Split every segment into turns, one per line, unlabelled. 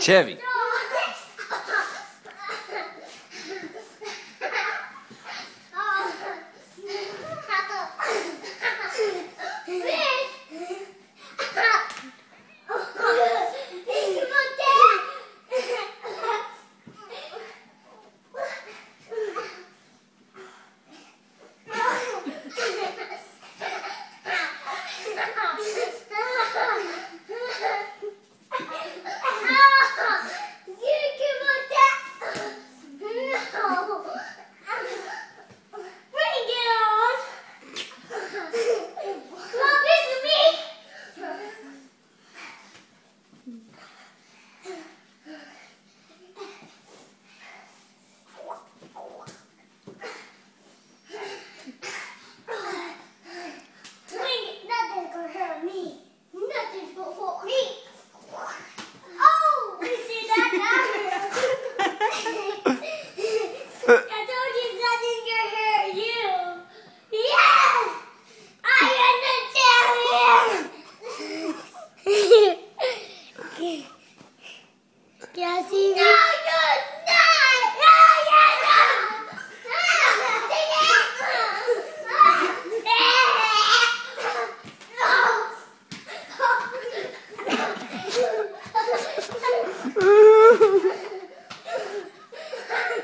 Chevy.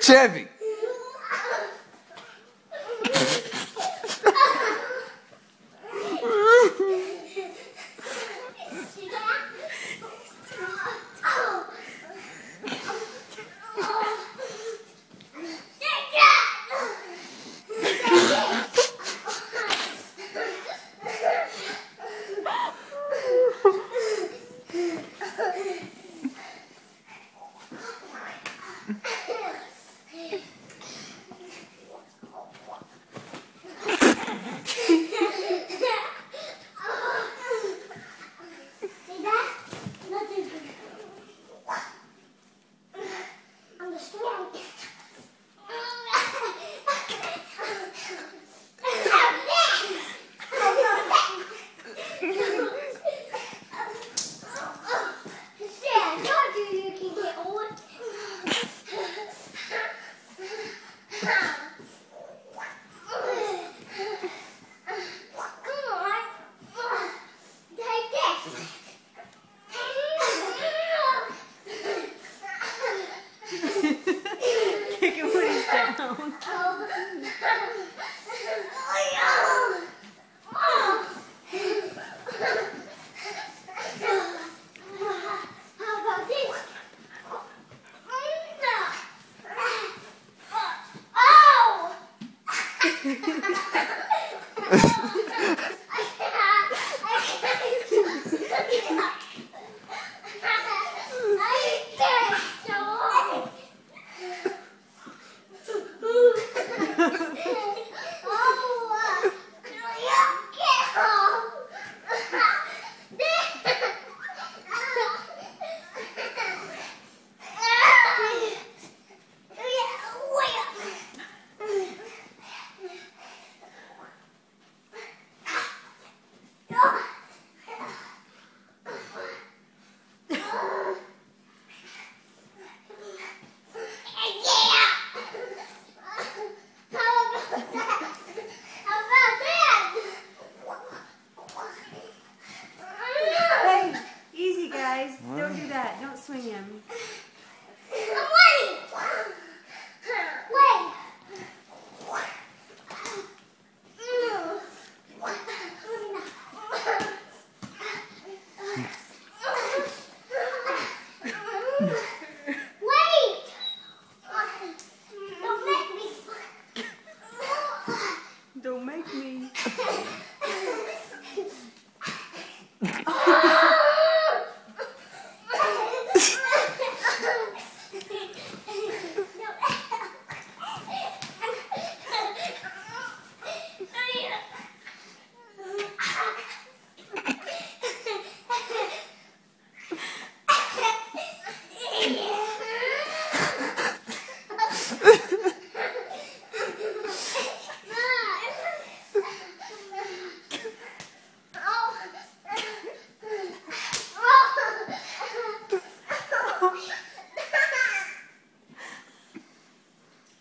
Chevy.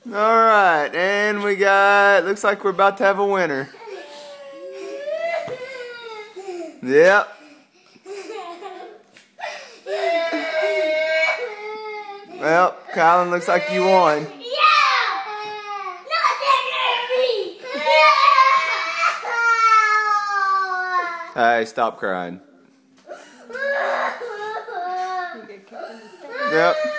Right, and we got. Looks like we're about to have a winner. Yep. Well, Colin, looks like you won. Hey, stop crying. Yep.